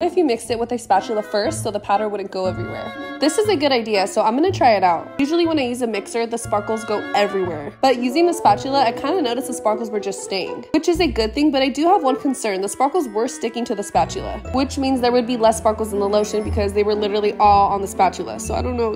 if you mixed it with a spatula first so the powder wouldn't go everywhere. This is a good idea, so I'm gonna try it out. Usually when I use a mixer, the sparkles go everywhere. But using the spatula, I kind of noticed the sparkles were just staying, which is a good thing, but I do have one concern. The sparkles were sticking to the spatula, which means there would be less sparkles in the lotion because they were literally all on the spatula. So I don't know